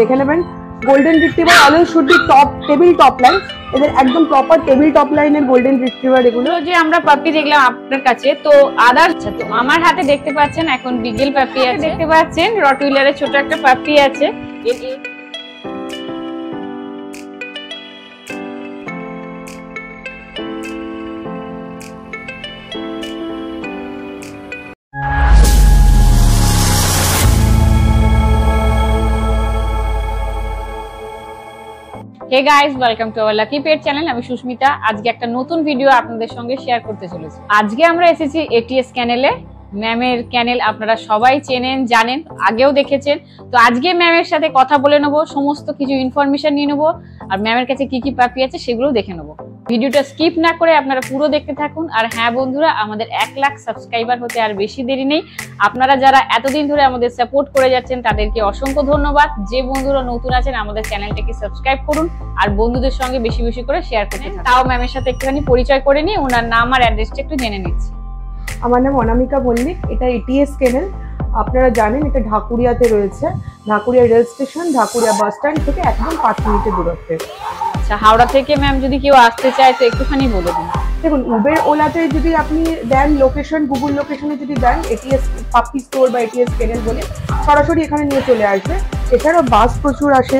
দেখে নেবেন। Golden retriever always should be top table top line এদের একদম প্রপার টেবিল টপ লাইনের গোল্ডেন রিট্রিভার এগুলো। যে আমরা পাপি দেখলাম আপনার কাছে তো আদার তো? আমার হাতে দেখতে পাচ্ছেন এখন বিগেল পাপি আছে। দেখতে পাচ্ছেন রটউইলারের ছোট একটা পাপি আছে। Hey guys welcome to our Lucky Pet channel আমি সুস্মিতা। আজকে একটা নতুন ভিডিও আপনাদের সঙ্গে শেয়ার করতে চলেছি। আজকে আমরা এসেছি এটিএস ক্যানেলে ম্যামের ক্যানেল আপনারা সবাই চেনেন, জানেন, আগেও দেখেছেন। তো আজকে ম্যামের সাথে কথা বলে নেব, সমস্ত কিছু ইনফরমেশন নিয়ে নেব। আর ম্যামের কাছে কি কি পাপি আছে সেগুলোও দেখে নেব। ভিডিওটা স্কিপ না করে আপনারা পুরো দেখতে থাকুন। আর হ্যাঁ বন্ধুরা, আমাদের এক লাখ সাবস্ক্রাইবার হতে আর বেশি দেরি নেই। আপনারা যারা এতদিন ধরে আমাদের সাপোর্ট করে যাচ্ছেন, তাদেরকে অসংখ্য ধন্যবাদ। যে বন্ধুরা নতুন আছেন, আমাদের চ্যানেলটাকে সাবস্ক্রাইব করুন আর বন্ধুদের সঙ্গে বেশি বেশি করে শেয়ার করুন তাও ম্যামের সাথে একটুখানি পরিচয় করে নিই ওনার নাম আর অ্যাড্রেসটা একটু জেনে নিচ্ছি। আমার নাম অনামিকা মল্লিক, এটা এটিএস কেনেল আপনারা জানেন, এটা ঢাকুরিয়াতে রয়েছে। Dhakuria rail station, Dhakuria bus stand থেকে একদম পাঁচ মিনিটের দূরত্বে। আচ্ছা হাওড়া থেকে ম্যাম যদি কেউ আসতে চায়, তো একটুখানি বলে দিন। দেখুন উবের ওলাতে যদি আপনি দেন লোকেশন গুগল লোকেশনে যদি দেন এটিএস পাপি স্টোর বা এটিএস কেনেল বলে, সরাসরি এখানে নিয়ে চলে আসবে। এছাড়াও বাস প্রচুর আসে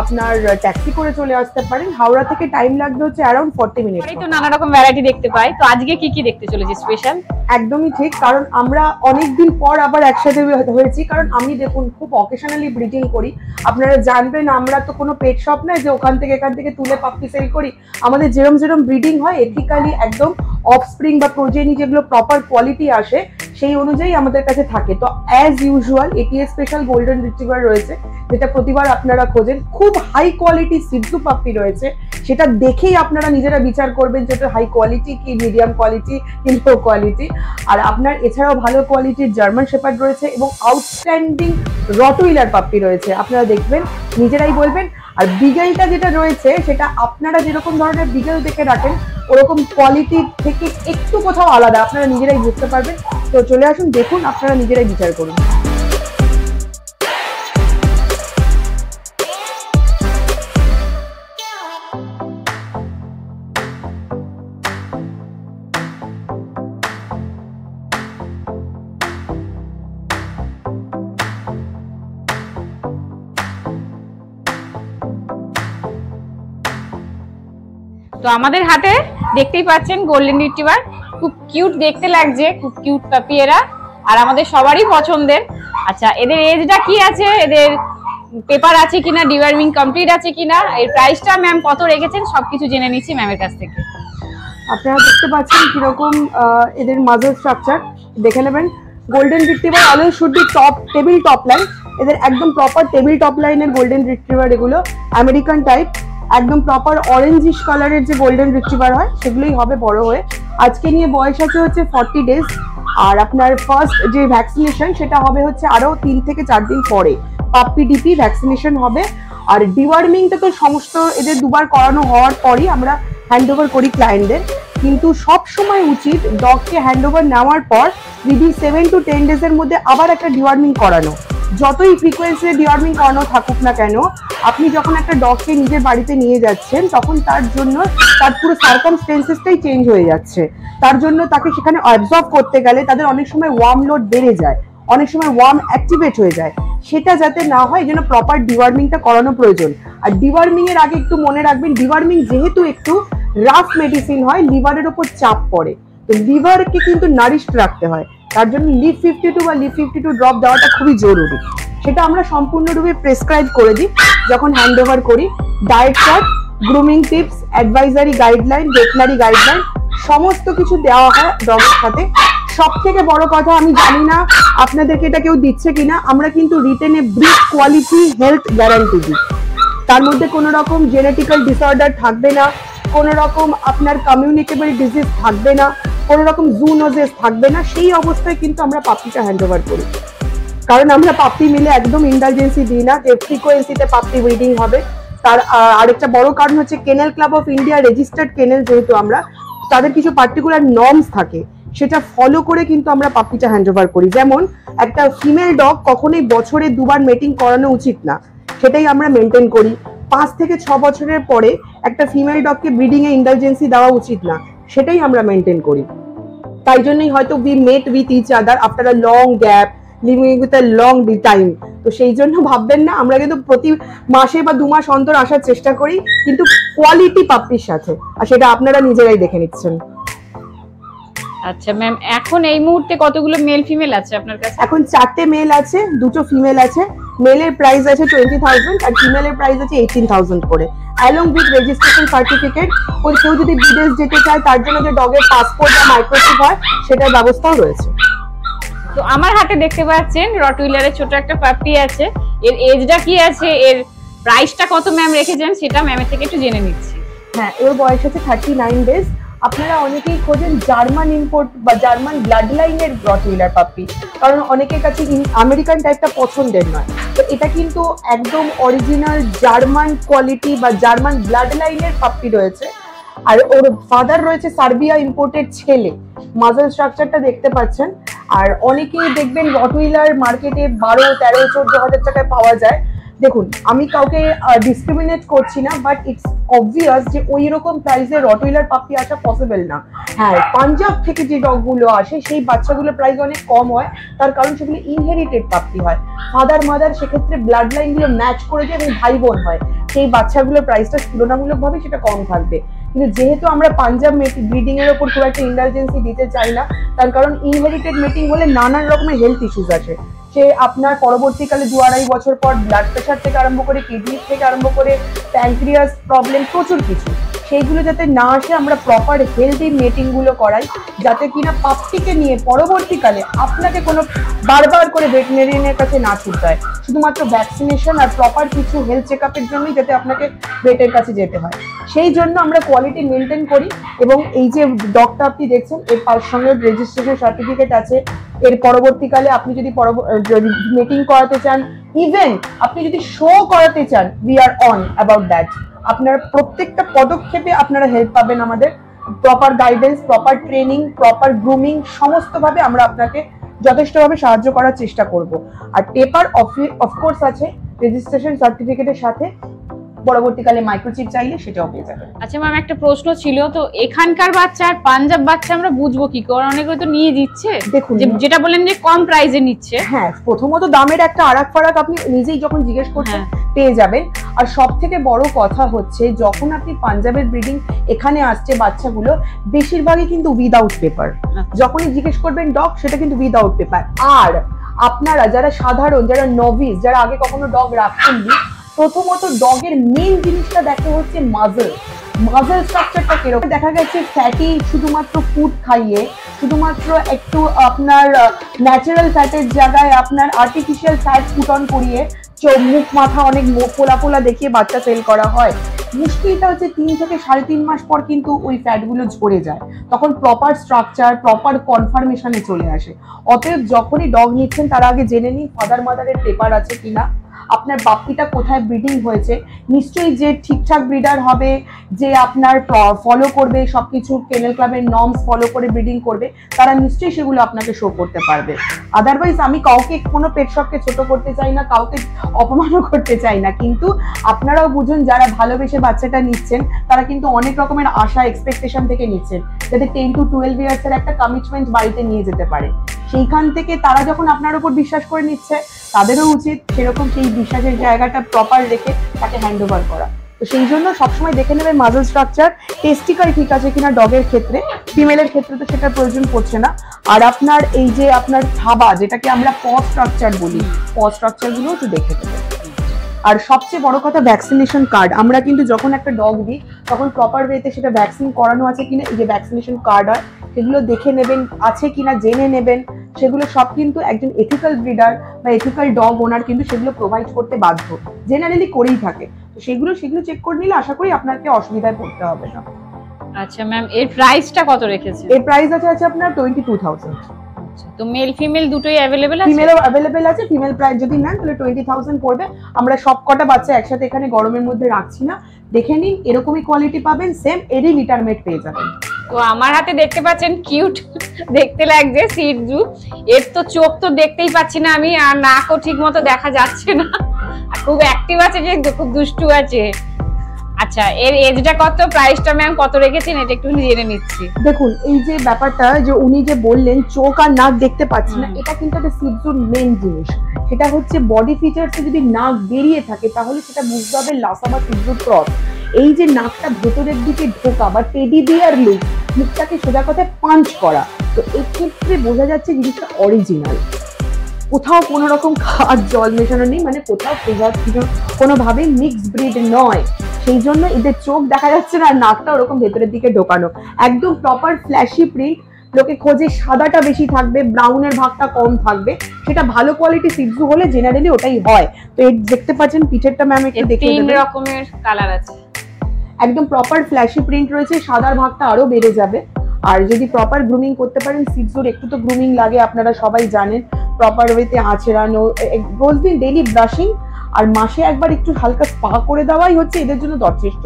আপনার ট্যাক্সি করে চলে আসতে পারেন। হাওড়া থেকে টাইম লাগবে হচ্ছে অ্যারাউন্ড ফর্টি মিনিট তো নানা রকম ভ্যারাইটি দেখতে পাই। তো আজকে কি কি দেখতে চলেছে স্পেশাল একদমই ঠিক কারণ আমরা অনেকদিন পর আবার একসাথে হয়েছি। কারণ আমি দেখুন খুব অকেশনালি ব্রিডিং করি। আপনারা জানবেন আমরা তো কোনো পেট শপ নয় যে ওখান থেকে এখান থেকে তুলে পাপ্পি সেল করি। আমাদের যেরম যেরম ব্রিডিং হয় এথিক্যালি একদম অফস্প্রিং বা প্রোজেনি যেগুলো প্রপার কোয়ালিটি আসে সেই অনুযায়ী আমাদের কাছে থাকে। তো as usual ATS special golden retriever রয়েছে, যেটা প্রতিবার আপনারা খোঁজেন। খুব হাই কোয়ালিটি সিদ্ধু পাপড়ি রয়েছে। সেটা দেখেই আপনারা নিজেরা বিচার করবেন যে হাই কোয়ালিটি কি মিডিয়াম কোয়ালিটি কি লো কোয়ালিটি আর আপনার এছাড়াও ভালো কোয়ালিটির জার্মান শেপার্ড রয়েছে এবং আউটস্ট্যান্ডিং রটউইলার পাপ্পি রয়েছে। আপনারা দেখবেন, নিজেরাই বলবেন। আর বিগেলটা যেটা রয়েছে, সেটা আপনারা যেরকম ধরনের বিগেল দেখে রাখেন, ওরকম কোয়ালিটি থেকে একটু কোথাও আলাদা। আপনারা নিজেরাই বুঝতে পারবেন। তো চলে আসুন, দেখুন, আপনারা নিজেরাই বিচার করুন। তো আমাদের হাতে দেখতেই পাচ্ছেন গোল্ডেন রিট্রিভার খুব কিউট দেখতে লাগছে, খুব কিউট পাপি এরা। আর আমাদের সবারই পছন্দের। আচ্ছা এদের এজটা কি আছে? এদের পেপার আছে কিনা ডিওয়ার্মিং কমপ্লিট আছে কিনা? এর প্রাইসটা ম্যাম কত রেখেছেন? সবকিছু জেনে নিচ্ছি ম্যামের কাছ থেকে। আপনারা দেখতে পাচ্ছেন কীরকম এদের মাজার স্ট্রাকচার দেখে নেবেন golden retriever always should be top table top line এদের একদম প্রপার টেবিল টপ লাইনের গোল্ডেন রিট্রিভার এগুলো আমেরিকান টাইপ একদম প্রপার অরেঞ্জিশ কালারের যে গোল্ডেন রিট্রিভার হয়, সেগুলোই হবে বড় হয়ে। আজকে নিয়ে বয়স আছে হচ্ছে ফর্টি ডেজ আর আপনার ফার্স্ট যে ভ্যাকসিনেশন সেটা হবে হচ্ছে আরও তিন থেকে চার দিন পরে। পাপ্পি ডিপি ভ্যাকসিনেশন হবে। আর ডিওয়ার্মিংটা তো সমস্ত এদের দুবার করানো হওয়ার পরই আমরা হ্যান্ড ওভার করি ক্লায়েন্টদের কিন্তু সব সময় উচিত ডগকে হ্যান্ড ওভার নেওয়ার পর উইদিন সেভেন টু টেন ডেজের মধ্যে আবার একটা ডিওয়ার্মিং করানো। যতই ফ্রিকোয়েন্সি ডিওয়ার্মিং করানো থাকুক না কেন, আপনি যখন একটা ডগকে নিজের বাড়িতে নিয়ে যাচ্ছেন, তখন তার জন্য তার পুরো সার্কামস্টেন্সেসটাই চেঞ্জ হয়ে যাচ্ছে। তার জন্য তাকে সেখানে অবজর্ভ করতে গেলে তাদের অনেক সময় ওয়ার্ম লোড বেড়ে যায়, অনেক সময় ওয়ার্ম অ্যাক্টিভেট হয়ে যায়। সেটা যাতে না হয়, যেন প্রপার ডিওয়ার্মিংটা করানো প্রয়োজন। আর ডিওয়ার্মিংয়ের আগে একটু মনে রাখবেন ডিওয়ার্মিং যেহেতু একটু রাফ মেডিসিন হয় লিভারের ওপর চাপ পড়ে। তো লিভারকে কিন্তু নারিশ রাখতে হয়। তার জন্য লিভ ফিফটি টু বা লিভ ফিফটি টু ড্রপ দেওয়াটা খুবই জরুরি। সেটা আমরা সম্পূর্ণরূপে প্রেসক্রাইব করে দিই, যখন হ্যান্ড ওভার করি। Diet chart grooming tips advisory guideline veterinary guideline সমস্ত কিছু দেওয়া হয় ডগের সাথে সব থেকে বড় কথা আমি জানি না আপনাদেরকে এটা কেউ দিচ্ছে কিনা, আমরা কিন্তু রিটেনে ব্রিড কোয়ালিটি হেলথ গ্যারান্টি দিই। তার মধ্যে কোনো রকম জেনেটিক্যাল ডিসঅর্ডার থাকবে না, কোনো রকম আপনার কমিউনিকেবল ডিজিজ থাকবে না। কোনো রকম জুনোজেস থাকবে না, সেই অবস্থায় কিন্তু আমরা পাপ্পিটা হ্যান্ড ওভার করি। কারণ আমরা পাপ্পি মিলে একদম ইন্ডালজেন্সি দিই না, যে ফ্রিকোয়েন্সিতে পাপ্পি ব্রিডিং হবে। তার আরেকটা বড় কারণ হচ্ছে Kennel Club of India registered kennel যেহেতু আমরা, তাদের কিছু পার্টিকুলার নর্মস থাকে, সেটা ফলো করে কিন্তু আমরা পাপ্পিটা হ্যান্ড ওভার করি। যেমন, একটা ফিমেল ডগ কখনোই বছরে দুবার মেটিং করানো উচিত না, সেটাই আমরা মেনটেন করি। পাঁচ থেকে ছ বছরের পরে একটা ফিমেল ডগকে ব্রিডিংয়ে ইন্ডালজেন্সি দেওয়া উচিত না। সেটাই আমরা মেনটেন করি। তাই জন্যই হয়তো we met with each other after a long gap living with a long D time তো সেই জন্য ভাববেন না, আমরা কিন্তু প্রতি মাসে বা দু মাস অন্তর আসার চেষ্টা করি, কিন্তু কোয়ালিটি পাপ্পির সাথে। আর সেটা আপনারা নিজেরাই দেখে নিচ্ছেন। আচ্ছা ম্যাম এখন এই মুহূর্তে কতগুলো মেল ফিমেল আছে আপনার কাছে? এখন চারটে মেল আছে দুটো ফিমেল আছে। মেলের প্রাইস আছে টোয়েন্টি থাউজেন্ড আর ফিমেলের প্রাইস আছে এইটিন থাউজেন্ড করে। অ্যালং উইথ রেজিস্ট্রেশন সার্টিফিকেট ওই কেউ যদি বিদেশ যেতে চায় তার জন্য যে ডগের পাসপোর্ট বা মাইক্রোচিপ হয় সেটার ব্যবস্থাও রয়েছে। তো আমার হাতে দেখতে পাচ্ছেন রটউইলারের ছোট একটা পাপ্পি আছে। এর এজটা কি আছে? এর প্রাইসটা কত ম্যাম রেখেছেন? সেটা ম্যামের থেকে একটু জেনে নিচ্ছি। হ্যাঁ এর বয়স হচ্ছে থার্টি নাইন ডেজ আপনারা অনেকেই খোঁজেন জার্মান ইম্পোর্ট বা জার্মান ব্লাড লাইনের রটউইলার পাপ্পি কারণ অনেকের কাছে আমেরিকান টাইপটা পছন্দের নয়। তো এটা কিন্তু একদম অরিজিনাল জার্মান কোয়ালিটি বা জার্মান ব্লাড লাইনের পাপ্পি রয়েছে। আর ওর ফাদার রয়েছে সার্বিয়া ইম্পোর্টেড ছেলে। মাজাল স্ট্রাকচারটা দেখতে পাচ্ছেন। আর অনেকেই দেখবেন রটউইলার মার্কেটে বারো, তেরো, চোদ্দ হাজার টাকায় পাওয়া যায়। দেখুন, আমি কাউকে ডিসক্রিমিনেট করছি না বাট ইটস অবভিয়াস যে ওই রকম প্রাইসে রটুইলার পাপি আসা পসিবল না। হ্যাঁ পাঞ্জাব থেকে যে ডগগুলো আসে, সেই বাচ্চাগুলোর প্রাইস অনেক কম হয়, তার কারণ সেগুলো ইনহেরিটেড পাপি হয়। ফাদার মাদার সেক্ষেত্রে ব্লাড লাইনগুলো ম্যাচ করে যায় এবং ভাই বোন হয়, সেই বাচ্চাগুলোর প্রাইসটা তুলনামূলকভাবে সেটা কম থাকবে। কিন্তু যেহেতু আমরা পাঞ্জাব ব্রিডিং ব্রিডিংয়ের ওপর খুব একটা ইন্ডালজেন্সি দিতে চাই না, তার কারণ ইনহেরিটেড মেটিং হলে নানান রকমের হেলথ ইস্যুস আছে। সে আপনার পরবর্তীকালে দু আড়াই বছর পর ব্লাড প্রেশার থেকে আরম্ভ করে কিডনি থেকে আরম্ভ করে প্যাঙ্ক্রিয়াস প্রবলেম প্রচুর কিছু। সেইগুলো যাতে না আসে, আমরা প্রপার হেলদি মেটিংগুলো করাই, যাতে কিনা পাপ্পিকে নিয়ে পরবর্তীকালে আপনাকে কোনো বারবার করে ভেটেরিনারিয়ানের কাছে না ছুটতে হয়। শুধুমাত্র ভ্যাকসিনেশন আর প্রপার কিছু হেলথ চেক আপের জন্যই যাতে আপনাকে ভেটের কাছে যেতে হয়। সেই জন্য আমরা কোয়ালিটি মেনটেন করি এবং এই যে ডগটা আপনি দেখছেন, এর সঙ্গে রেজিস্ট্রেশন সার্টিফিকেট আছে। এর পরবর্তীকালে আপনি যদি মিটিং করাতে চান ইভেন আপনি যদি শো করাতে চান we are on about that আপনার প্রত্যেকটা পদক্ষেপে আপনারা হেল্প পাবেন আমাদের। Proper guidance proper training proper grooming সমস্তভাবে আমরা আপনাকে যথেষ্টভাবে সাহায্য করার চেষ্টা করব। আর পেপার অফকোর্স আছে রেজিস্ট্রেশন সার্টিফিকেটের সাথে। পরবর্তীকালে মাইক্রোচিপ চাইলে সেটাও পেয়ে যাবেন আচ্ছা ম্যাম একটা প্রশ্ন ছিল তো এখানকার বাচ্চা আর পাঞ্জাব বাচ্চা আমরা বুঝব কি করে? অনেকে তো নিয়ে দিচ্ছে। দেখুন যেটা বললেন যে কম প্রাইসে নিচ্ছে। হ্যাঁ প্রথমত দামের একটা আরাক ফারাক আপনি নিজেই যখন জিজ্ঞেস করছেন হ্যাঁ। পেয়ে যাবেন। আর সব থেকে বড় কথা হচ্ছে যখন আপনি পাঞ্জাবের ব্রিডিং এখানে আসছে বাচ্চাগুলো বেশিরভাগই কিন্তু উইদাউট পেপার আচ্ছা। যখনই জিজ্ঞেস করবেন ডগ সেটা কিন্তু উইদাউট পেপার আর আপনারা যারা সাধারণ যারা নভিস যারা আগে কখনো ডগ রাখেননি প্রথমত ডগের মেন জিনিসটা দেখে হচ্ছে মাজল মাজল স্ট্রাকচারটা কীরকম? দেখা গেছে ফ্যাটি শুধুমাত্র ফুড খাইয়ে, শুধুমাত্র একটু আপনার ন্যাচারাল ফ্যাটের জায়গায় আপনার আর্টিফিশিয়াল ফ্যাট ফুট অন করিয়ে চোখ, মুখ, মাথা অনেক পোলা পোলা দেখিয়ে বাচ্চা সেল করা হয়। মুশকিলটা হচ্ছে তিন থেকে সাড়ে তিন মাস পর কিন্তু ওই ফ্যাটগুলো ঝরে যায়। তখন প্রপার স্ট্রাকচার প্রপার কনফার্মেশনে চলে আসে। অতএব যখনই ডগ নিচ্ছেন, তার আগে জেনে নিন ফাদার মাদারের পেপার আছে কিনা। আপনার বাপ্পিটা কোথায় ব্রিডিং হয়েছে, নিশ্চয়ই যে ঠিকঠাক ব্রিডার হবে, যে আপনার ফলো করবে, সবকিছু কেনেল ক্লাবের নর্মস ফলো করে ব্রিডিং করবে, তারা নিশ্চয়ই সেগুলো আপনাকে শো করতে পারবে। আদারওয়াইজ আমি কাউকে কোনো পেট ছোট করতে চাই না, কাউকে অপমানও করতে চাই না। কিন্তু আপনারাও বুঝুন, যারা ভালোবেসে বাচ্চাটা নিচ্ছেন, তারা কিন্তু অনেক রকমের আশা এক্সপেকটেশন থেকে নিচ্ছেন, যাতে টেন টু টুয়েলভ ইয়ার্সের একটা কমিটমেন্ট বাড়িতে নিয়ে যেতে পারে। সেইখান থেকে তারা যখন আপনার উপর বিশ্বাস করে নিচ্ছে, তাদেরও উচিত সেরকম সেই বিশ্বাসের জায়গাটা প্রপার রেখে তাকে হ্যান্ড ওভার করা। তো সেই জন্য সবসময় দেখে নেবে মাজল স্ট্রাকচার টেস্টিকাল ঠিক আছে কিনা ডগের ক্ষেত্রে ফিমেলের ক্ষেত্রে তো সেটা প্রয়োজন পড়ছে না। আর আপনার এই যে আপনার থাবা, যেটাকে আমরা প স্ট্রাকচার বলি প স্ট্রাকচারগুলো একটু দেখে নেবেন আর সবচেয়ে বড় কথা ভ্যাকসিনেশন কার্ড আমরা কিন্তু যখন একটা ডগ দিই তখন প্রপার ওয়েতে সেটা ভ্যাকসিন করানো আছে কিনা এই যে ভ্যাকসিনেশন কার্ড হয় সেগুলো দেখে নেবেন আছে কিনা জেনে নেবেন। সেগুলো সব কিন্তু একজন এথিক্যাল ব্রিডার বা এথিক্যাল ডগ ওনার কিন্তু সেগুলো প্রোভাইড করতে বাধ্য। জেনারেলি করেই থাকে। তো সেগুলো সেগুলো চেক করে নিলে আশা করি আপনাকে অসুবিধায় পড়তে হবে না। আচ্ছা ম্যাম এর প্রাইসটা কত রেখেছে এর প্রাইস আছে আছে আপনার টোয়েন্টি টু থাউজেন্ড আচ্ছা, তো মেল ফিমেল দুটোই অ্যাভেলেবেল আছে? ফিমেলও অ্যাভেলেবেল আছে ফিমেল প্রাইস যদি নেন তাহলে টোয়েন্টি থাউজেন্ড পড়বে। আমরা সব কটা বাচ্চা একসাথে এখানে গরমের মধ্যে রাখছি না। দেখে নিন এরকমই কোয়ালিটি পাবেন সেম এরই লিটার মেট পেয়ে যাবেন। তো আমার হাতে দেখতে পাচ্ছেন কিউট দেখতে লাগছে সিটজু এর তো চোখ তো দেখতেই পাচ্ছি না আমি আর নাকও ঠিক মতো দেখা যাচ্ছে না। খুব অ্যাক্টিভ আছে কিন্তু খুব দুষ্টু আছে। আচ্ছা এর এজটা কত? প্রাইসটা ম্যাম কত রেখেছেন? এটা একটু জেনে নিচ্ছি। দেখুন এই যে ব্যাপারটা যে উনি যে বললেন চোখ আর নাক দেখতে পাচ্ছি না এটা কিন্তু একটা সিজুর মেন জিনিস। সেটা হচ্ছে বডি ফিচার্সে যদি নাক বেরিয়ে থাকে তাহলে সেটা বুঝতে হবে লাসা বা সিজুর ক্রস এই যে নাকটা ভেতরের দিকে ঢোকা বা টেডি বিয়ার লুক মুখটাকে সোজা কথায় পাঞ্চ করা তো এক্ষেত্রে বোঝা যাচ্ছে জিনিসটা অরিজিনাল কোথাও কোনো রকম খাওয়ার জল মেশানো নেই মানে কোথাও ফ্লেভার কিছু কোনোভাবেই মিক্স ব্রিড নয়। সেই জন্য এদের চোখ দেখা যাচ্ছে না আর নাকটা ওরকম ভেতরের দিকে ঢোকানো। একদম প্রপার ফ্ল্যাশি প্রিন্ট লোকে খোঁজে সাদাটা বেশি থাকবে ব্রাউনের ভাগটা কম থাকবে। সেটা ভালো কোয়ালিটি সিজু হলে জেনারেলি ওটাই হয়। তো এই দেখতে পাচ্ছেন পিছেরটা ম্যাম একটু দেখে তিন রকমের কালার আছে। একদম প্রপার ফ্ল্যাশি প্রিন্ট রয়েছে সাদার ভাগটা আরও বেড়ে যাবে। আর যদি প্রপার গ্রুমিং করতে পারেন সিজুর একটু তো গ্রুমিং লাগে আপনারা সবাই জানেন। প্রপার ওয়েতে আঁচড়ানো রোজ দিন ডেইলি ব্রাশিং আর মাসে একবার একটু হালকা স্পা করে দেওয়াই হচ্ছে এদের জন্য যথেষ্ট।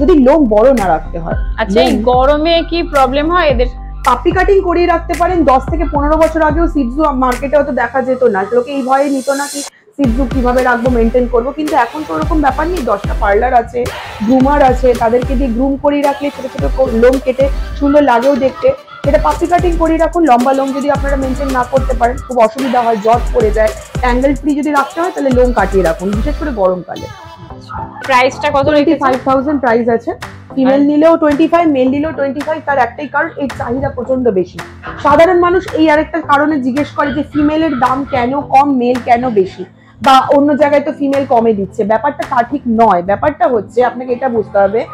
যদি লোম বড় না রাখতে হয়। আচ্ছা এই গরমে কি প্রবলেম হয় এদের? পাপড়ি কাটিং করিয়ে রাখতে পারেন দশ থেকে পনেরো বছর আগেও সিজু মার্কেটে অত দেখা যেত না। লোকে এই ভয়ে নিত না কি সিজু কীভাবে রাখব মেনটেন করব কিন্তু এখন তো ওরকম ব্যাপার নেই। দশটা পার্লার আছে গ্রুমার আছে তাদেরকে দিয়ে গ্রুম করিয়ে রাখলে ছোট ছোট লোম কেটে সুন্দর লাগেও দেখতে। সেটা পাপড়ি কাটিং করিয়ে রাখুন লম্বা লোম যদি আপনারা মেনটেন না করতে পারেন খুব অসুবিধা হয় জট পড়ে যায়। অ্যাঙ্গেল ফ্রি যদি রাখতে হয় তাহলে লোম কাটিয়ে রাখুন বিশেষ করে গরমকালে। প্রাইসটা কত রেখেছেন? ফাইভ থাউজেন্ড প্রাইস আছে। ফিমেল নিলেও টোয়েন্টি ফাইভ মেল নিলেও টোয়েন্টি ফাইভ তার একটাই কারণ এর চাহিদা প্রচণ্ড বেশি। সাধারণ মানুষ এই আরেকটা কারণে জিজ্ঞেস করে যে ফিমেলের দাম কেন কম মেল কেন বেশি? বা অন্য জায়গায় তো ফিমেল কমে দিচ্ছে। ব্যাপারটা তা ঠিক নয়। ব্যাপারটা হচ্ছে, আপনাকে এটা বুঝতে হবে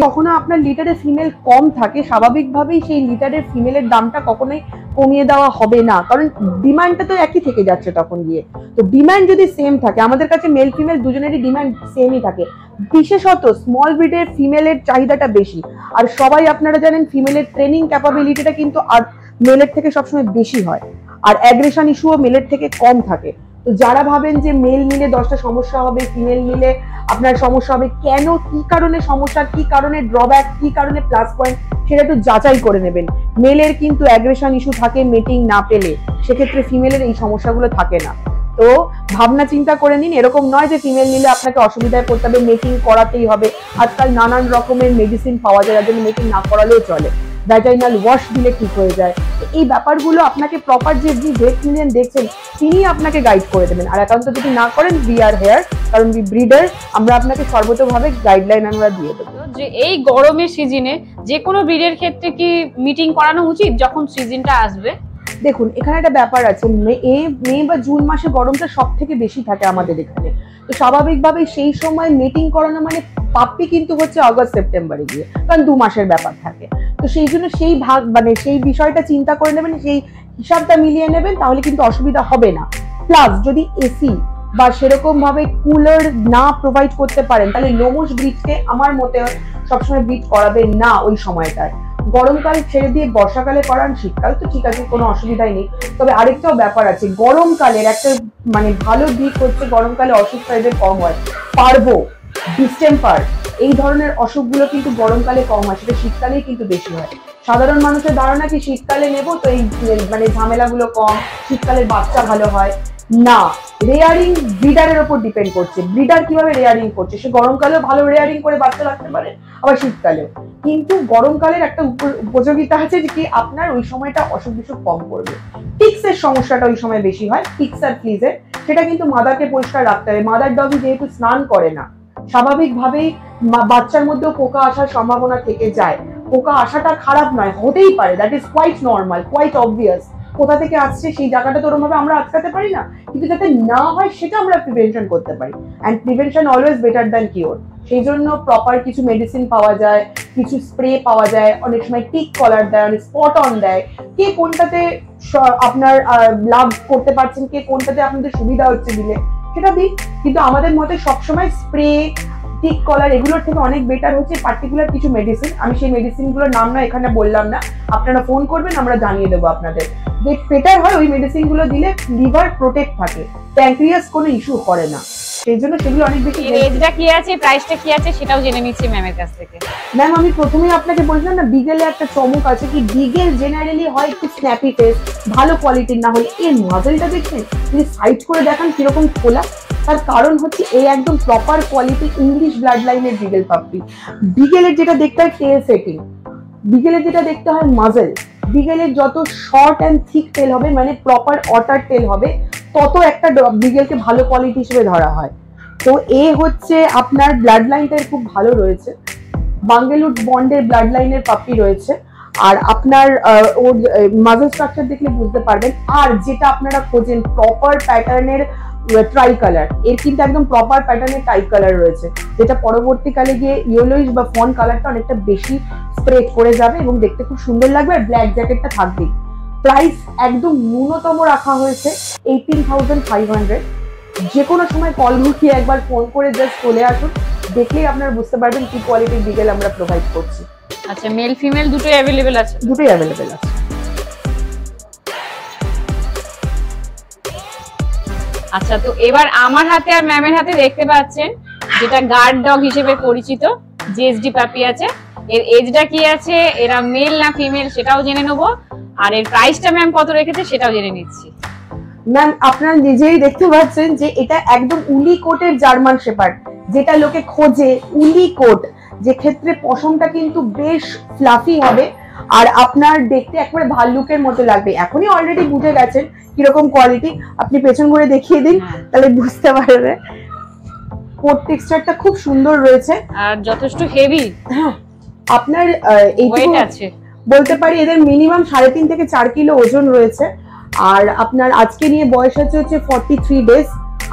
যখন আপনার লিটারে ফিমেল কম থাকে, স্বাভাবিকভাবেই সেই লিটারের ফিমেলের দামটা কখনোই কমিয়ে দেওয়া হবে না। কারণ ডিমান্ডটা তো একই থেকে যাচ্ছে তখন গিয়ে। তো ডিমান্ড যদি সেম থাকে, আমাদের কাছে মেল ফিমেল দুজনেরই ডিমান্ড সেমই থাকে। বিশেষত স্মল ব্রিডের ফিমেলের চাহিদাটা বেশি। আর সবাই আপনারা জানেন ফিমেলের ট্রেনিং ক্যাপাবিলিটিটা কিন্তু আর মেলের থেকে সবসময় বেশি হয়। আর অ্যাগ্রেশন ইস্যুও মেলের থেকে কম থাকে। তো যারা ভাবেন যে মেল মিলে দশটা সমস্যা হবে ফিমেল মিলে আপনার সমস্যা হবে, কেন কি কারণে সমস্যা, কি কারণে ড্রব্যাক কি কারণে প্লাস পয়েন্ট সেটা একটু যাচাই করে নেবেন। মেলের কিন্তু অ্যাগ্রেশন ইস্যু থাকে মিটিং না পেলে, সেক্ষেত্রে ফিমেলের এই সমস্যাগুলো থাকে না। তো ভাবনা চিন্তা করে নিন, এরকম নয় যে ফিমেল নিলে আপনাকে অসুবিধায় পড়তে হবে মেটিং করাতেই হবে। আজকাল নানান রকমের মেডিসিন পাওয়া যায়, যার জন্য মেকিং না করালেও চলে। ভ্যাজাইনাল ওয়াশ দিলে ঠিক হয়ে যায়। এই ব্যাপারগুলো আপনাকে প্রপার যে যিনি ভেট ক্লিনিয়ান দেখছেন তিনি আপনাকে গাইড করে দেবেন। আর একান্ত যদি না করেন বি আর হেয়ার কারণ বি ব্রিডার আমরা আপনাকে সর্বতভাবে গাইডলাইন আমরা দিয়ে দেবো। যে এই গরমের সিজনে যে কোনো ব্রিডের ক্ষেত্রে কি মিটিং করানো উচিত যখন সিজনটা আসবে? দেখুন এখানে একটা ব্যাপার আছে মে মে বা জুন মাসে গরমটা সব থেকে বেশি থাকে আমাদের এখানে। তো স্বাভাবিকভাবেই সেই সময় মিটিং করানো মানে পাপ্পি কিন্তু হচ্ছে আগস্ট সেপ্টেম্বরে গিয়ে, কারণ দু মাসের ব্যাপার থাকে। তো সেই জন্য সেই ভাগ মানে সেই বিষয়টা চিন্তা করে নেবেন, সেই হিসাবটা মিলিয়ে নেবেন, তাহলে কিন্তু অসুবিধা হবে না। প্লাস যদি এসি বা সেরকম ভাবে কুলার না প্রোভাইড করতে পারেন, তাহলে লোমস ব্রিজকে আমার মতে সবসময় ব্রিজ করাবেন না ওই সময়টায়। গরমকাল ছেড়ে দিয়ে বর্ষাকালে করান শীতকাল, তো ঠিক আছে, কোনো অসুবিধাই নেই। তবে আরেকটাও ব্যাপার আছে, গরমকালের একটা মানে ভালো দিক হচ্ছে গরমকালে এদের কম হয়। পারব। ডিস্টেম্পার এই ধরনের অসুখগুলো কিন্তু গরমকালে কম সেটা শীতকালেই কিন্তু বেশি হয়। সাধারণ মানুষের ধারণা কি শীতকালে নেব তো এই মানে ঝামেলাগুলো কম, শীতকালের বাচ্চা ভালো হয়? না। রেয়ারিং ব্রিডারের ওপর ডিপেন্ড করছে। ব্রিডার কীভাবে রেয়ারিং করছে? সে গরমকালেও ভালো রেয়ারিং করে বাচ্চা রাখতে পারে, আবার শীতকালেও। কিন্তু গরমকালের একটা উপ- উপযোগিতা আছে যে কি আপনার ওই সময়টা অসুখ বিসুখ কম করবে। টিক্সের সমস্যাটা ওই সময় বেশি হয়, টিক্স আর ফ্লিজের। সেটা কিন্তু মাদারকে পরিষ্কার রাখতে হবে। মাদার ডগি যেহেতু স্নান করে না স্বাভাবিকভাবেই বাচ্চার মধ্যেও পোকা আসার সম্ভাবনা থেকে যায়। পোকা আসাটা খারাপ নয়, হতেই পারে। That is quite normal quite obvious কোথা থেকে আসছে সেই জায়গাটা তো ওরমভাবে আমরা আটকাতে পারি না। কিন্তু যাতে না হয় সেটা আমরা প্রিভেনশন করতে পারি। And prevention always better than cure সেই জন্য প্রপার কিছু মেডিসিন পাওয়া যায়, কিছু স্প্রে পাওয়া যায়। অনেক সময় টিক কলার দেয়, অনেক স্পট অন দেয়। কে কোনটাতে আপনার লাভ করতে পারছেন, কে কোনটাতে আপনাদের সুবিধা হচ্ছে দিলে সেটা দিক, কিন্তু আমাদের মতে সবসময় স্প্রে টিক কলার এগুলোর থেকে অনেক বেটার হচ্ছে পার্টিকুলার কিছু মেডিসিন আমি সেই মেডিসিনগুলোর নাম না এখানে বললাম না। আপনারা ফোন করবেন, আমরা জানিয়ে দেবো আপনাদের। যে বেটার হয় ওই মেডিসিনগুলো দিলে লিভার প্রোটেক্ট থাকে। প্যাঙ্ক্রিয়াস কোনো ইস্যু করে না। সেই জন্য সেগুলো অনেক বেশি এর এজটা কি আছে? প্রাইসটা কি আছে? সেটাও জেনে নিচ্ছি ম্যামের কাছ থেকে। ম্যাম আমি প্রথমেই আপনাকে বলছিলাম না বিগেলে একটা চমক আছে কি বিগেল জেনারেলি হয় একটু স্ন্যাপি ফেস ভালো কোয়ালিটির না হলে এর মাজেলটা দেখছেন? যদি সাইড করে দেখান কীরকম খোলা। তার কারণ হচ্ছে এই একদম প্রপার কোয়ালিটি ইংলিশ ব্লাড লাইনের বিগেল পাপ্পি বিগেলের যেটা দেখতে হয় টেল সেটিং বিগেলের যেটা দেখতে হয় মাজেল বিগেলের যত শর্ট অ্যান্ড থিক টেল হবে মানে প্রপার অটার টেল হবে তত একটা বিগেলকে ভালো কোয়ালিটি হিসেবে ধরা হয়। তো এ হচ্ছে আপনার ব্লাড লাইনটা খুব ভালো রয়েছে। বাঙ্গেলুড বন্ডের ব্লাড লাইনের পাপ্পি রয়েছে। আর আপনার ওর মাজেল স্ট্রাকচার দেখলে বুঝতে পারবেন। আর যেটা আপনারা খোঁজেন প্রপার প্যাটার্নের ট্রাই কালারের কিন্তু একদম প্রপার প্যাটার্নের টাই কালার রয়েছে। যেটা পরবর্তীকালে গিয়ে ইয়েলোইশ বা ফন কালারটা অনেকটা বেশি স্প্রেড করে যাবে এবং দেখতে খুব সুন্দর লাগবে আর ব্ল্যাক জ্যাকেটটা থাকবেই। প্রাইস একদম ন্যূনতম রাখা হয়েছে এইটিন থাউজেন্ড ফাইভ হান্ড্রেড যে কোনো সময় কল ঘুরিয়ে একবার ফোন করে জাস্ট চলে আসুন দেখলেই আপনারা বুঝতে পারবেন কি কোয়ালিটির বিগেল আমরা প্রোভাইড করছি। আচ্ছা মেল ফিমেল দুটোই অ্যাভেলেবেল আছে? দুটোই অ্যাভেলেবেল আছে। আচ্ছা তো এবার আমার হাতে আর ম্যামের হাতে দেখতে পাচ্ছেন যেটা গার্ড ডগ হিসেবে পরিচিত জিএসডি পাপি আছে। এর এজটা কি আছে? এরা মেল না ফিমেল সেটাও জেনে নেব। আর এর প্রাইসটা ম্যাম কত রেখেছে সেটাও জেনে নিচ্ছি। ম্যাম আপনারা নিজেই দেখতে পাচ্ছেন যে এটা একদম উলি কোটের জার্মান শেপার্ড যেটা লোকে খোঁজে উলি কোট যে ক্ষেত্রে পশমটা কিন্তু বেশ ফ্লাফি হবে আর আপনার দেখতে একবারে ভাল্লুকের মতো লাগবে। এখনই অলরেডি বুঝে গেছেন কীরকম কোয়ালিটি আপনি পেছন করে দেখিয়ে দিন হ্যাঁ। তাহলে বুঝতে পারবে। কোট টেক্সচারটা খুব সুন্দর রয়েছে। আর যথেষ্ট হেভি হ্যাঁ। আপনার ওয়েট আছে। বলতে পারি এদের মিনিমাম সাড়ে তিন থেকে চার কিলো ওজন রয়েছে। আর আপনার আজকে নিয়ে বয়স হচ্ছে হচ্ছে ফর্টি থ্রি ডেজ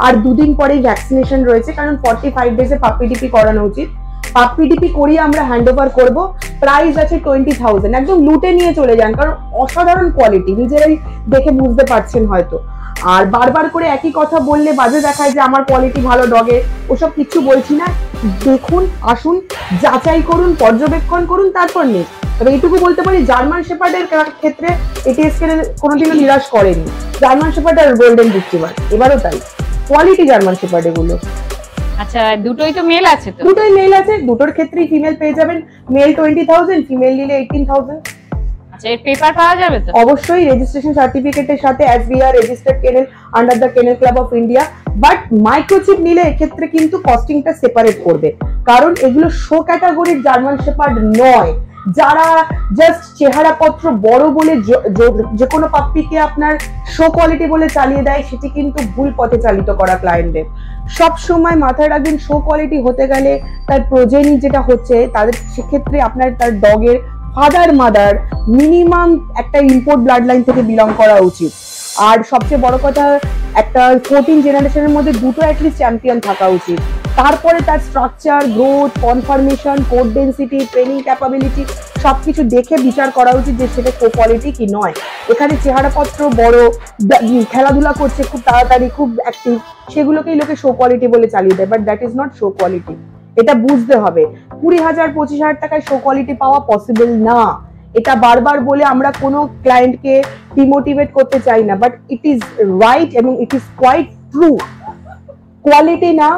আর দুদিন পরেই ভ্যাকসিনেশন রয়েছে কারণ ফর্টি ফাইভ ডেজে পাপ্পি ডিপি করানো উচিত। পাপ্পি ডিপি করিয়ে আমরা হ্যান্ড ওভার করব। প্রাইস আছে টোয়েন্টি থাউজেন্ড একদম লুটে নিয়ে চলে যান কারণ অসাধারণ কোয়ালিটি নিজেরাই দেখে বুঝতে পারছেন হয়তো। আর বারবার করে একই কথা বললে বাজে দেখায় যে আমার কোয়ালিটি ভালো ডগে ওসব কিছু বলছি না। দেখুন আসুন যাচাই করুন পর্যবেক্ষণ করুন তারপর নিন। তবে এইটুকু বলতে পারি জার্মান শেপার্ডের ক্ষেত্রে এটিএসকে কোনোদিনও নিরাশ করেনি। জার্মান শেপার্ড আর গোল্ডেন রিট্রিভার এবারও তাই। কোয়ালিটি জার্মান শেপার্ড এগুলো আচ্ছা দুটোই তো মেল আছে তো? দুটোই মেল আছে দুটোর ক্ষেত্রেই ফিমেল পেয়ে যাবেন। মেল টোয়েন্টি থাউজেন্ড ফিমেল নিলে এইটিন থাউজেন্ড আচ্ছা পেপার পাওয়া যাবে অবশ্যই রেজিস্ট্রেশন সার্টিফিকেটের সাথে as B R registered kennel under the kennel club of India but microchip নিলে এক্ষেত্রে কিন্তু কস্টিংটা সেপারেট করবে। কারণ এগুলো শো ক্যাটাগরির জার্মান শেপার্ড নয়। যারা জাস্ট চেহারাপত্র বড় বলে যে কোনো পাপ্পিকে আপনার শো কোয়ালিটি বলে চালিয়ে দেয়, সেটি কিন্তু ভুল পথে চালিত করা ক্লায়েন্টদের সব সময় মাথায় রাখবেন শো কোয়ালিটি হতে গেলে তার প্রোজেনি যেটা হচ্ছে, তাদের সেক্ষেত্রে আপনার তার ডগের ফাদার মাদার মিনিমাম একটা ইম্পোর্ট ব্লাড লাইন থেকে বিলং করা উচিত। আর সবচেয়ে বড় কথা, একটা ফোরটিন জেনারেশনের মধ্যে দুটো অ্যাটলিস্ট চ্যাম্পিয়ন থাকা উচিত। তারপরে তার structure growth confirmation code density training capability সবকিছু দেখে বিচার করা উচিত যে সেটা কোয়ালিটি কি নয়। এখানে চেহারাপত্র বড় খেলাধুলা করছে খুব তাড়াতাড়ি, খুব অ্যাক্টিভ সেগুলোকেই লোকে শো কোয়ালিটি বলে চালিয়ে দেয় but that is not show quality এটা বুঝতে হবে। কুড়ি হাজার, পঁচিশ হাজার টাকায় শো কোয়ালিটি পাওয়া পসিবল না। এটা বারবার বলে আমরা কোনো ক্লায়েন্টকে ডিমোটিভেট করতে চাই না বাট ইট ইজ রাইট এবং it is quite true quality না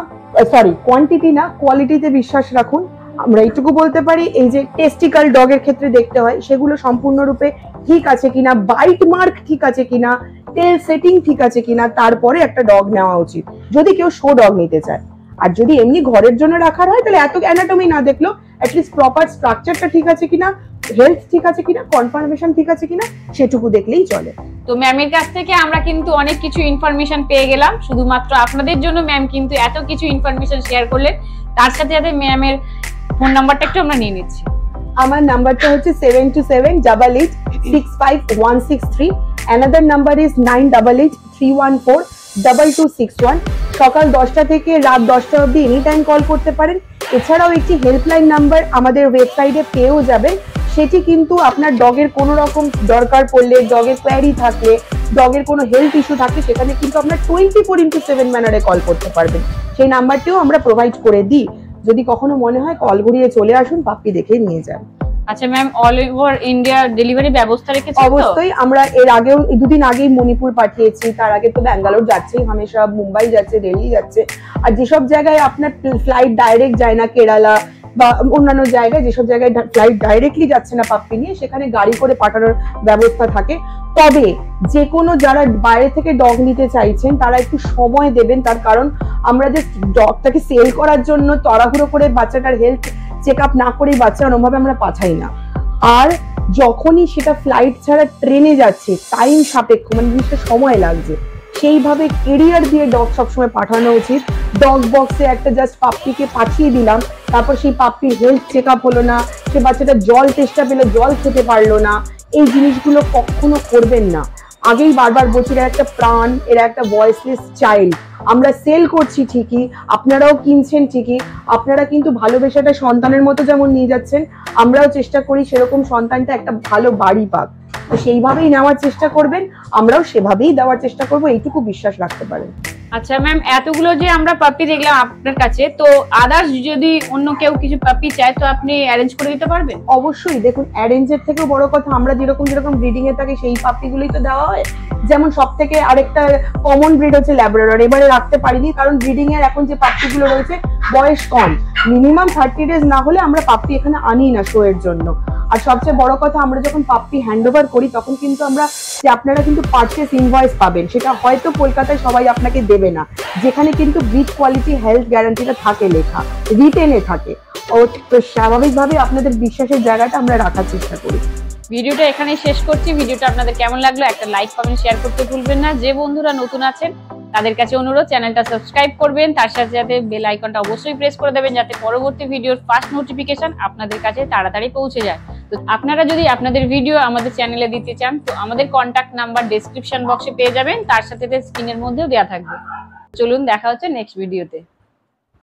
সরি কোয়ান্টিটি না কোয়ালিটিতে বিশ্বাস রাখুন। আমরা এইটুকু বলতে পারি, এই যে টেস্টিক্যাল ডগের ক্ষেত্রে দেখতে হয়, সেগুলো সম্পূর্ণরূপে ঠিক আছে কিনা বাইট মার্ক ঠিক আছে কিনা টেল সেটিং ঠিক আছে কিনা, তারপরে একটা ডগ নেওয়া উচিত। যদি কেউ শো ডগ নিতে চায়। আর যদি এমনি ঘরের জন্য রাখার হয় তাহলে এত অ্যানাটমি না দেখল অ্যাটলিস্ট প্রপার স্ট্রাকচারটা ঠিক আছে কিনা হেলথ ঠিক আছে কিনা কনফার্মেশন ঠিক আছে কিনা সেটুকু দেখলেই চলে। তো ম্যামের কাছ থেকে আমরা কিন্তু অনেক কিছু ইনফরমেশন পেয়ে গেলাম। শুধুমাত্র আপনাদের জন্য ম্যাম কিন্তু এত কিছু ইনফরমেশন শেয়ার করলেন। তার সাথে সাথে ম্যামের ফোন নাম্বারটা একটু আমরা নিয়ে নিচ্ছি। আমার নাম্বারটা হচ্ছে seven two seven double eight six five one six three another number is nine double eight three one four double two six one সকাল দশটা থেকে রাত দশটা অবধি এনি টাইম কল করতে পারেন। এছাড়াও একটি হেল্পলাইন নাম্বার আমাদের ওয়েবসাইটে পেয়েও যাবেন। সেটি কিন্তু আপনার ডগের কোনো রকম দরকার পড়লে ডগের কোয়ারি থাকলে ডগের কোনো হেলথ ইস্যু থাকলে, সেখানে কিন্তু আপনার টোয়েন্টি ফোর ইন্টু সেভেন ম্যানারে কল করতে পারবেন। সেই নাম্বারটিও আমরা প্রোভাইড করে দিই। যদি কখনো মনে হয় কল ঘুরিয়ে চলে আসুন, পাপ্পি দেখে নিয়ে যান। আচ্ছা ma'am all over India delivery ব্যবস্থা রেখেছেন তো? অবশ্যই, আমরা এর আগেও দুদিন আগেই মণিপুর পাঠিয়েছি, তার আগে তো ব্যাঙ্গালোর যাচ্ছেই হামেশা মুম্বাই যাচ্ছে, দিল্লি যাচ্ছে, আর যেসব জায়গায় আপনার ফ্লাইট ডাইরেক্ট যায় না, কেরালা বা অন্যান্য জায়গায়, যেসব জায়গায় ফ্লাইট ডাইরেক্টলি যাচ্ছে না পাপ্পি নিয়ে, সেখানে গাড়ি করে পাঠানোর ব্যবস্থা থাকে। তবে, যে কোনো যারা বাইরে থেকে ডগ নিতে চাইছেন, তারা একটু সময় দেবেন, তার কারণ আমরা যে ডগটাকে সেল করার জন্য তাড়াহুড়ো করে বাচ্চাটার হেলথ চেক আপ না করেই বাচ্চা ওরমভাবে আমরা পাঠাই না। আর যখনই সেটা ফ্লাইট ছাড়া ট্রেনে যাচ্ছে টাইম সাপেক্ষ মানে জিনিসটা সময় লাগছে, সেইভাবে কেরিয়ার দিয়ে ডগ সবসময় পাঠানো উচিত। ডগ বক্সে একটা জাস্ট পাপ্পিকে পাঠিয়ে দিলাম, তারপর সেই পাপ্পির হেলথ চেক আপ হলো না, সে বাচ্চাটা জল চেষ্টা পেল জল খেতে পারল না, এই জিনিসগুলো কখনো করবেন না। আগেই বারবার বলছি, এরা একটা প্রাণ, এরা একটা ভয়েসলেস চাইল্ড আমরা সেল করছি ঠিকই, আপনারাও কিনছেন ঠিকই, আপনারা কিন্তু ভালোবেসাটা সন্তানের মতো যেমন নিয়ে যাচ্ছেন, আমরাও চেষ্টা করি সেরকম সন্তানটা একটা ভালো বাড়ি পাক। তো সেইভাবেই নেওয়ার চেষ্টা করবেন, আমরাও সেভাবেই দেওয়ার চেষ্টা করব, এইটুকু বিশ্বাস রাখতে পারেন। আচ্ছা ম্যাম এতগুলো যে আমরা পাপ্পি দেখলাম আপনার কাছে, তো আদার্স যদি অন্য কেউ কিছু পাপ্পি চায়, তো আপনি অ্যারেঞ্জ করে দিতে পারবেন? অবশ্যই, দেখুন অ্যারেঞ্জের থেকেও বড় কথা, আমরা যেরকম যেরকম ব্রিডিং এ থাকে, সেই পাপ্পিগুলোই তো দেওয়া হয়। যেমন সব থেকে আরেকটা কমন ব্রিড হচ্ছে ল্যাবরেটর এবারে রাখতে পারিনি, কারণ ব্রিডিং এর এখন যে পাপ্পিগুলো রয়েছে, বয়স কম। মিনিমাম থার্টি ডেজ না হলে আমরা পাপ্পি এখানে আনি না শো এর জন্য। আর সবচেয়ে বড় কথা, আমরা যখন পাপ্পি হ্যান্ড ওভার করি, তখন কিন্তু আমরা যে আপনারা কিন্তু পারচেস ইনভয়েস পাবেন, সেটা হয়তো কলকাতায় সবাই আপনাকে দেবে না। যেখানে কিন্তু ব্রিড কোয়ালিটি হেলথ গ্যারান্টিটা থাকে লেখা রিটেনে থাকে। ও তো স্বাভাবিকভাবে আপনাদের বিশ্বাসের জায়গাটা আমরা রাখার চেষ্টা করি। ভিডিওটা এখানে শেষ করছি। ভিডিওটা আপনাদের কেমন লাগল একটা লাইক কমেন্ট শেয়ার করতে ভুলবেন না। যে বন্ধুরা নতুন আছেন, তাদের কাছে অনুরোধ, চ্যানেলটা সাবস্ক্রাইব করবেন। তার সাথে সাথে বেল আইকনটা অবশ্যই প্রেস করে দেবেন যাতে পরবর্তী ভিডিওর ফার্স্ট নোটিফিকেশন আপনাদের কাছে তাড়াতাড়ি পৌঁছে যায়। তো আপনারা যদি আপনাদের ভিডিও আমাদের চ্যানেলে দিতে চান, তো আমাদের কন্ট্যাক্ট নাম্বার ডেসক্রিপশন বক্সে পেয়ে যাবেন। তার সাথে স্ক্রিনের মধ্যেও দেওয়া থাকবে। চলুন, দেখা হচ্ছে নেক্সট ভিডিওতে